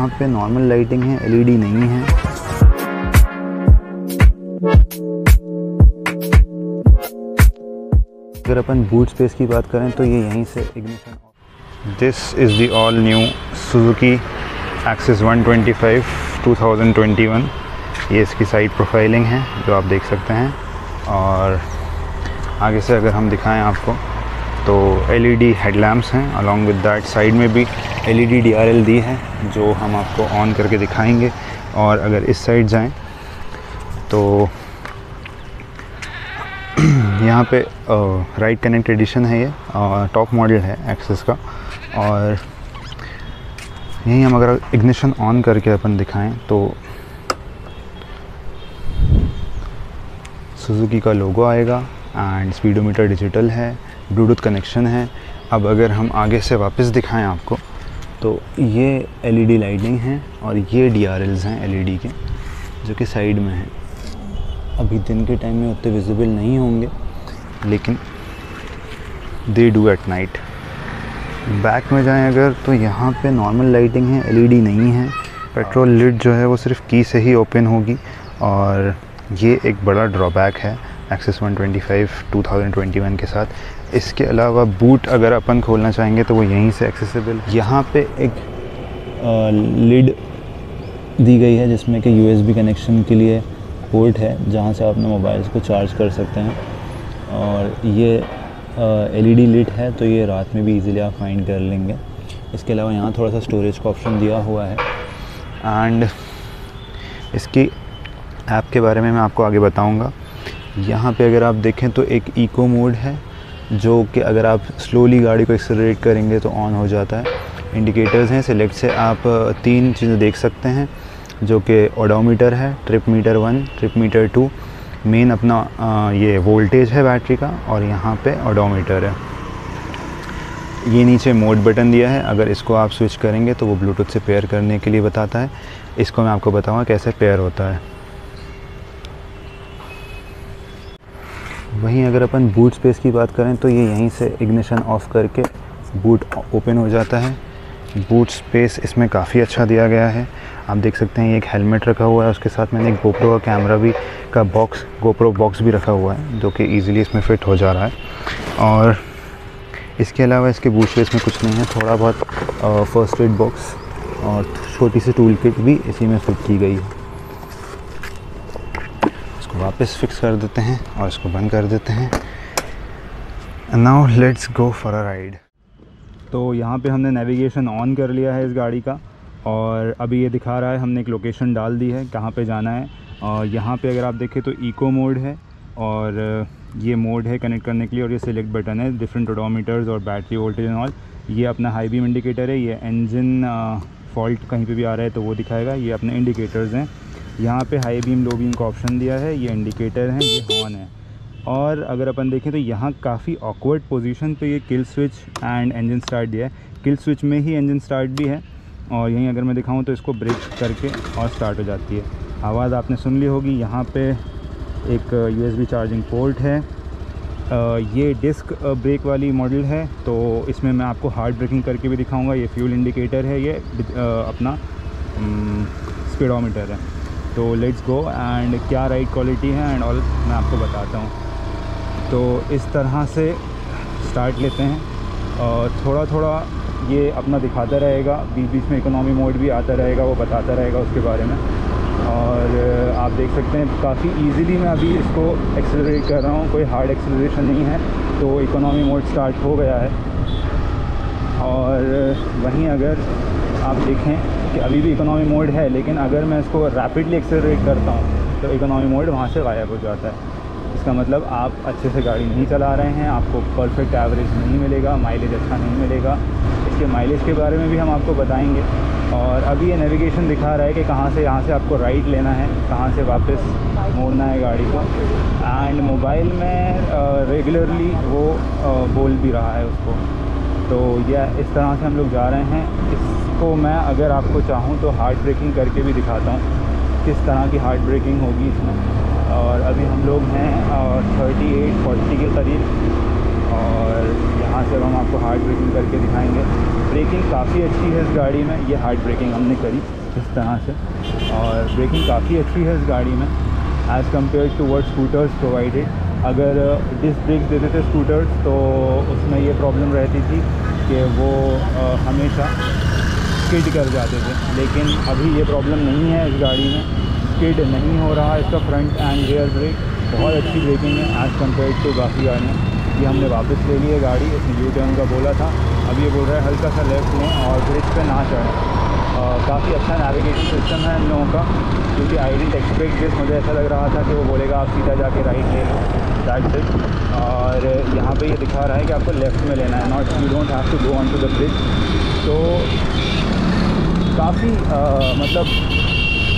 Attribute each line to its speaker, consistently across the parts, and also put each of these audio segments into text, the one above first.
Speaker 1: यहाँ पे normal lighting है एलईडी नहीं है। अगर अपन बूट स्पेस की बात करें तो ये यहीं से ignition this is the all new Suzuki Access 125 2021 ये इसकी साइड प्रोफाइलिंग है, जो आप देख सकते हैं। और आगे से अगर हम दिखाएँ आपको तो एलईडी हेडलैम्प्स हैं अलॉन्ग विद दैट साइड में भी एलईडी डीआरएल दी है, जो हम आपको ऑन करके दिखाएँगे। और अगर इस साइड जाएँ तो यहाँ पे राइट कनेक्ट एडिशन है ये टॉप मॉडल है एक्सेस का। और यहीं हम अगर इग्निशन ऑन करके अपन दिखाएँ तो सुजुकी का लोगो आएगा एंड स्पीडोमीटर डिजिटल है ब्लूटूथ कनेक्शन है। अब अगर हम आगे से वापस दिखाएँ आपको तो ये एलईडी लाइटिंग है और ये डी हैं एलईडी के, जो कि साइड में हैं। अभी दिन के टाइम में उतने विजिबल नहीं होंगे, लेकिन they do at night back में जाएँ अगर तो यहाँ पे नॉर्मल लाइटिंग है एलईडी नहीं है। पेट्रोल लिड जो है वो सिर्फ़ की से ही ओपन होगी, और ये एक बड़ा ड्रॉबैक है एक्सेस 125 2021 के साथ। इसके अलावा बूट अगर अपन खोलना चाहेंगे तो वो यहीं से एक्सेसिबल यहाँ पे एक लिड दी गई है जिसमें कि यूएसबी कनेक्शन के लिए पोर्ट है, जहाँ से आप अपने मोबाइल्स को चार्ज कर सकते हैं। और ये एलईडी लिट है तो ये रात में भी इजीली आप फाइंड कर लेंगे। इसके अलावा यहाँ थोड़ा सा स्टोरेज का ऑप्शन दिया हुआ है। एंड इसकी ऐप के बारे में मैं आपको आगे बताऊँगा। यहाँ पे अगर आप देखें तो एक इको मोड है। जो कि अगर आप स्लोली गाड़ी को एक्सलरेट करेंगे तो ऑन हो जाता है। इंडिकेटर्स हैं सिलेक्ट से आप तीन चीज़ें देख सकते हैं, जो कि ओडोमीटर है trip meter one trip meter two main अपना ये वोल्टेज है बैटरी का और यहाँ पे ओडोमीटर है। ये नीचे मोड बटन दिया है, अगर इसको आप स्विच करेंगे तो वो ब्लूटूथ से पेयर करने के लिए बताता है। इसको मैं आपको बताऊँगा कैसे पेयर होता है। वहीं अगर अपन बूट स्पेस की बात करें तो ये यहीं से इग्निशन ऑफ़ करके बूट ओपन हो जाता है। बूट स्पेस इसमें काफ़ी अच्छा दिया गया है। आप देख सकते हैं एक हेलमेट रखा हुआ है, उसके साथ मैंने एक गोप्रो का कैमरा भी का बॉक्स गोप्रो बॉक्स भी रखा हुआ है, जो कि ईज़िली इसमें फ़िट हो जा रहा है। और इसके अलावा इसके बूट स्पेस में कुछ नहीं है, थोड़ा बहुत फ़र्स्ट एड बॉक्स और छोटी सी टूल किट भी इसी में फिट की गई है। वापस फिक्स कर देते हैं और इसको बंद कर देते हैं। Now let's go for a ride तो यहाँ पे हमने नेविगेशन ऑन कर लिया है इस गाड़ी का और अभी ये दिखा रहा है, हमने एक लोकेशन डाल दी है, कहाँ पे जाना है। और यहाँ पे अगर आप देखें तो इको मोड है और ये मोड है कनेक्ट करने के लिए और ये सिलेक्ट बटन है डिफरेंट ओडोमीटर्स और बैटरी वोल्टेज एंड ऑल ये अपना हाई बीम इंडिकेटर है, ये इंजन फॉल्ट कहीं पे भी आ रहा है तो वो दिखाएगा। ये अपने इंडिकेटर्स हैं। यहाँ पे हाई बीम लो बीम का ऑप्शन दिया है। ये इंडिकेटर है, ये हॉर्न है। और अगर अपन देखें तो यहाँ काफ़ी ऑकवर्ड पोजीशन पे ये kill switch and engine start दिया है। किल स्विच में ही इंजन स्टार्ट भी है। और यहीं अगर मैं दिखाऊँ तो इसको ब्रेक करके और स्टार्ट हो जाती है। आवाज़ आपने सुन ली होगी, यहाँ पे एक यूएसबी चार्जिंग पोर्ट है। ये डिस्क ब्रेक वाली मॉडल है। तो इसमें मैं आपको हार्ड ब्रेकिंग करके भी दिखाऊँगा। ये फ्यूल इंडिकेटर है, ये अपना स्पीडोमीटर है। तो लेट्स गो एंड क्या राइड क्वालिटी है एंड ऑल मैं आपको बताता हूँ। तो इस तरह से स्टार्ट लेते हैं। और थोड़ा थोड़ा ये अपना दिखाता रहेगा बीच बीच में इकोनॉमी मोड भी आता रहेगा, वो बताता रहेगा उसके बारे में। और आप देख सकते हैं, काफ़ी इजीली मैं अभी इसको एक्सेलरेट कर रहा हूँ, कोई हार्ड एक्सेलरेशन नहीं है तो इकोनॉमी मोड स्टार्ट हो गया है। और वहीं अगर आप देखें कि अभी भी इकोनॉमी मोड है, लेकिन अगर मैं इसको रैपिडली एक्सेलरेट करता हूँ तो इकोनॉमी मोड वहाँ से गायब हो जाता है। इसका मतलब आप अच्छे से गाड़ी नहीं चला रहे हैं, आपको परफेक्ट एवरेज नहीं मिलेगा माइलेज अच्छा नहीं मिलेगा। इसके माइलेज के बारे में भी हम आपको बताएँगे। और अभी ये नेविगेशन दिखा रहा है कि कहाँ से, यहाँ से आपको राइट लेना है, कहाँ से वापस मोड़ना है गाड़ी को। एंड मोबाइल में रेगुलरली वो बोल भी रहा है उसको। तो यह इस तरह से हम लोग जा रहे हैं। इसको मैं अगर आपको चाहूँ तो हार्ड ब्रेकिंग करके भी दिखाता हूँ। किस तरह की हार्ड ब्रेकिंग होगी इसमें। और अभी हम लोग हैं थर्टी एट फोर्टी के करीब। और यहाँ से हम आपको हार्ड ब्रेकिंग करके दिखाएँगे। ब्रेकिंग काफ़ी अच्छी है इस गाड़ी में। ये हार्ड ब्रेकिंग हमने करी इस तरह से। और ब्रेकिंग काफ़ी अच्छी है इस गाड़ी में। As compare to word scooters provided अगर डिस्क ब्रेक देते थे स्कूटर्स तो उसमें ये प्रॉब्लम रहती थी कि वो हमेशा स्किड कर जाते थे। लेकिन अभी ये प्रॉब्लम नहीं है इस गाड़ी में। स्किड नहीं हो रहा इसका फ्रंट एंड रियर ब्रेक बहुत अच्छी ब्रेकिंग है एज़ कंपेयर टू बाकी गाड़ियाँ ये हमने वापस ले ली है गाड़ी, इसने यू टर्न का बोला था। अब ये बोल रहा है हल्का सा लेफ़्ट लें और ब्रिज पे ना चढ़ें। काफ़ी अच्छा नेविगेशन सिस्टम है इन लोगों का, क्योंकि आई डेंट एक्सपेक्ट दिस मुझे ऐसा लग रहा था कि वो बोलेगा, आप सीधा जाके राइट ले लो। दैट्स इट और यहाँ पे ये दिखा रहा है कि आपको लेफ़्ट में लेना है not you don't have to go on to the bridge तो काफ़ी मतलब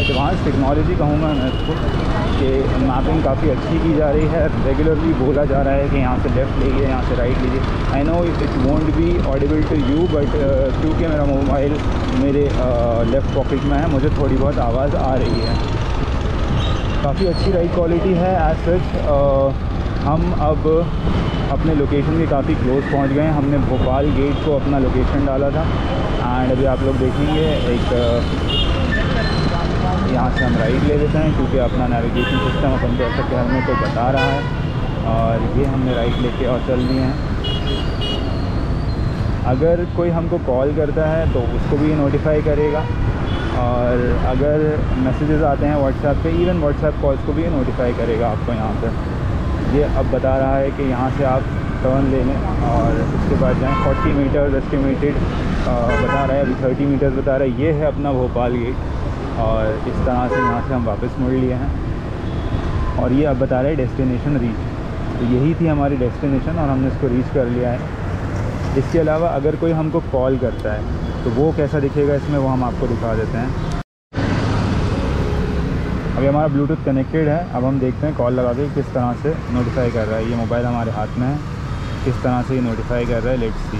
Speaker 1: एडवांस टेक्नोलॉजी कहूँगा मैं इसको। कि मैपिंग काफ़ी अच्छी की जा रही है। रेगुलरली बोला जा रहा है कि यहाँ से लेफ़्ट लीजिए यहाँ से राइट लीजिए। I know it won't be audible to you but क्योंकि मेरा मोबाइल मेरे लेफ़्ट uh, पॉकेट में है मुझे थोड़ी बहुत आवाज़ आ रही है। काफ़ी अच्छी राइड क्वालिटी है। एज सच uh, हम अब अपने लोकेशन के काफ़ी क्लोज पहुँच गए हैं। हमने भोपाल गेट को अपना लोकेशन डाला था। एंड अभी आप लोग देखेंगे एक यहाँ से हम राइड ले लेते हैं क्योंकि अपना नेविगेशन सिस्टम अपन को ऐसा को बता रहा है और ये हमने राइड लेके और चल दिए हैं। अगर कोई हमको कॉल करता है तो उसको भी नोटिफाई करेगा और अगर मैसेजेस आते हैं व्हाट्सएप पे इवन व्हाट्सएप कॉल्स को भी नोटिफाई करेगा आपको यहाँ पर ये अब बता रहा है कि यहाँ से आप टर्न ले लें और उसके बाद जाएँ। 40 मीटर्स एस्टिमेटेड बता रहा है, अभी 30 मीटर्स बता रहा है। ये है अपना भोपाल गेट और इस तरह से यहाँ से हम वापस मुड़ लिए हैं। और ये अब बता रहे हैं डेस्टिनेशन रीच तो यही थी हमारी डेस्टिनेशन और हमने इसको रीच कर लिया है। इसके अलावा अगर कोई हमको कॉल करता है तो वो कैसा दिखेगा इसमें, वो हम आपको दिखा देते हैं। अभी हमारा ब्लूटूथ कनेक्टेड है। अब हम देखते हैं कॉल लगा के किस तरह से नोटिफाई कर रहा है। ये मोबाइल हमारे हाथ में है। किस तरह से ये नोटिफाई कर रहा है लेट्स सी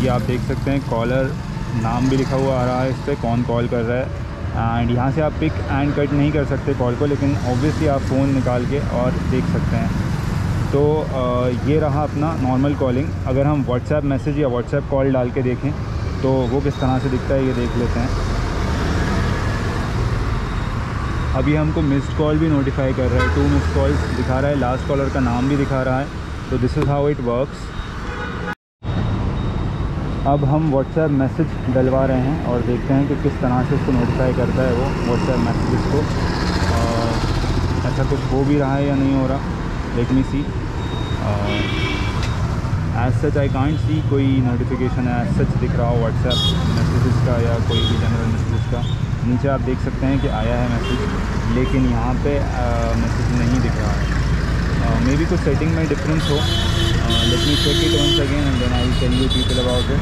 Speaker 1: ये आप देख सकते हैं कॉलर नाम भी लिखा हुआ आ रहा है इस पर कौन कॉल कर रहा है। एंड यहाँ से आप पिक एंड कट नहीं कर सकते कॉल को, लेकिन ऑब्वियसली आप फ़ोन निकाल के और देख सकते हैं। तो ये रहा अपना नॉर्मल कॉलिंग अगर हम व्हाट्सएप मैसेज या व्हाट्सएप कॉल डाल के देखें तो वो किस तरह से दिखता है, ये देख लेते हैं। अभी हमको मिस्ड कॉल भी नोटिफाई कर रहा है टू मिस्ड कॉल्स दिखा रहा है लास्ट कॉलर का नाम भी दिखा रहा है। तो this is how it works अब हम व्हाट्सएप मैसेज डलवा रहे हैं और देखते हैं कि किस तरह से उसको नोटिफाई करता है वो व्हाट्सएप मैसेज को। ऐसा कुछ हो भी रहा है या नहीं हो रहा मी सी as such I can't see कोई नोटिफिकेशन है एज सच दिख रहा हो व्हाट्सएप मैसेजेस का या कोई भी जनरल मैसेज का। नीचे आप देख सकते हैं कि आया है मैसेज लेकिन यहाँ पे मैसेज नहीं दिख रहा। है मे बी कुछ सेटिंग में डिफरेंस हो। Uh, let me check it once again and then I will tell you people about it.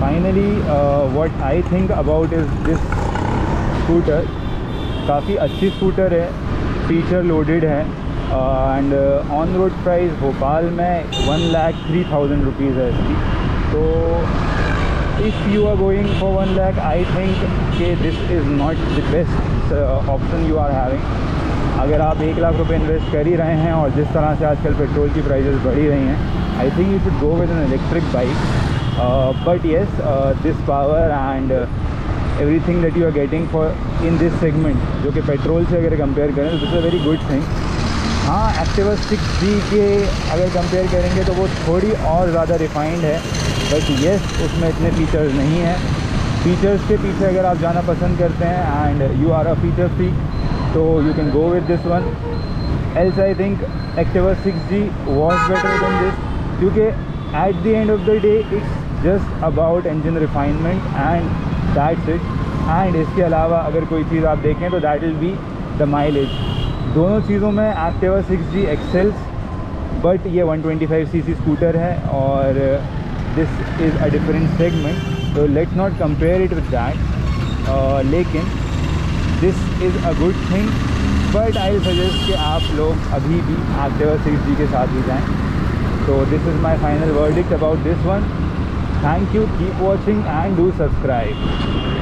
Speaker 1: Finally, uh, what I think about is this scooter. काफ़ी अच्छी स्कूटर है फीचर लोडेड है and on road price Bhopal में one lakh three thousand rupees है इसकी तो if you are going for one lakh I think के this is not the best option you are having अगर आप एक लाख रुपए इन्वेस्ट कर ही रहे हैं और जिस तरह से आजकल पेट्रोल की प्राइजेस बढ़ी रही हैं I think you should go with an electric bike but yes this power and everything that you are getting for in this segment जो कि पेट्रोल से अगर कंपेयर करें तो this a very good thing हाँ एक्टिवा सिक्स जी के अगर compare करेंगे तो वो थोड़ी और ज़्यादा रिफाइंड है। बट येस उसमें इतने फीचर्स नहीं हैं। फीचर्स के पीछे अगर आप जाना पसंद करते हैं and you are a feature free so you can go with this one else I think Activa 6G was better than this क्योंकि at the end of the day it's just about engine refinement and that's it and इसके अलावा अगर कोई चीज़ आप देखें तो that will be the mileage दोनों चीज़ों में Activa 6G excels बट ये 125 सीसी स्कूटर है और this is a different segment तो let's not compare it with that लेकिन this is a good thing but I suggest कि आप लोग अभी भी आते हुए सिक्स जी के साथ ही जाएँ। तो this is my final verdict about this one thank you keep watching and do subscribe